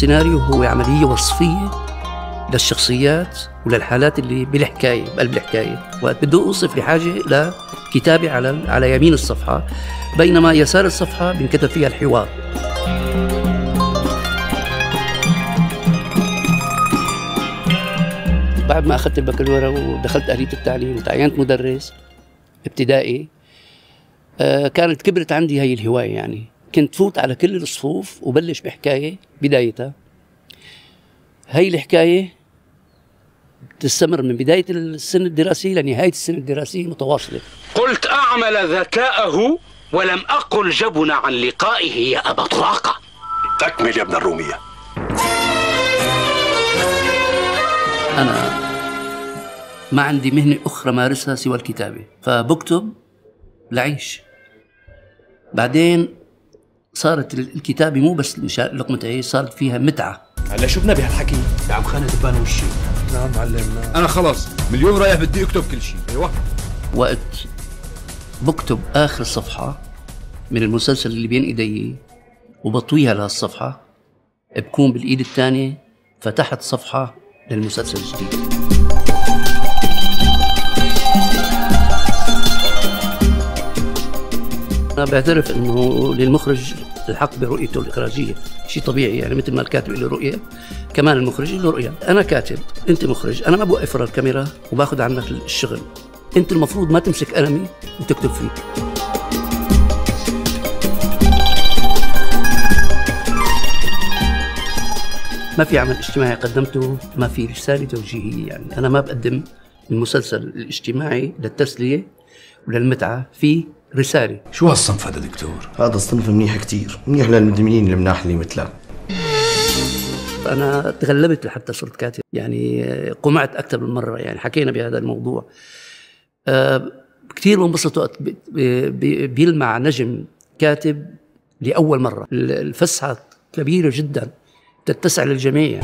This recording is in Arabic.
السيناريو هو عملية وصفية للشخصيات وللحالات اللي بالحكاية بقلب الحكاية. وقت بدي أوصف بحاجة لكتابة على على يمين الصفحة. بينما يسار الصفحة بنكتب فيها الحوار. بعد ما أخذت البكالوريا ودخلت اهليه التعليم وتعينت مدرس ابتدائي آه، كانت كبرت عندي هي الهواية يعني. كنت فوت على كل الصفوف وبلش بحكاية بدايتها. هي الحكاية تستمر من بداية السنة الدراسيه لنهاية السنة الدراسيه متواصلة. قلت أعمل ذكاءه ولم أقل جبن عن لقائه يا أبا طراقة. تكمل يا ابن الرومية. أنا ما عندي مهنة أخرى مارسها سوى الكتابة فبكتب لعيش. بعدين صارت الكتابة مو بس مشان لقمة عيش صارت فيها متعة. هلا شو بدنا بهالحكي؟ يا عم خالد بان وشي نعم معلمنا أنا خلص من اليوم رايح بدي أكتب كل شيء أيوه. وقت بكتب آخر صفحة من المسلسل اللي بين إيدي وبطويها لهالصفحة بكون بالإيد الثانية فتحت صفحة للمسلسل الجديد. أنا بعترف إنه للمخرج الحق برؤيته الإخراجية شيء طبيعي يعني مثل ما الكاتب له رؤية كمان المخرج له رؤية. أنا كاتب أنت مخرج أنا ما بوقف ورا الكاميرا وباخذ عنك الشغل. أنت المفروض ما تمسك قلمي وتكتب فيه ما في عمل اجتماعي قدمته ما في رسالة توجيهية يعني. أنا ما بقدم المسلسل الاجتماعي للتسلية وللمتعة في رسالة. شو هالصنف هذا دكتور؟ هذا الصنف منيح كتير. منيح للمدمنين المناح اللي مثلك. أنا تغلبت لحتى صرت كاتب. يعني قمعت أكثر من مرة. يعني حكينا بهذا الموضوع. أه كثير بنبسط وقت بي- بي- بيلمع نجم كاتب لأول مرة. الفسحة كبيرة جدا. تتسع للجميع.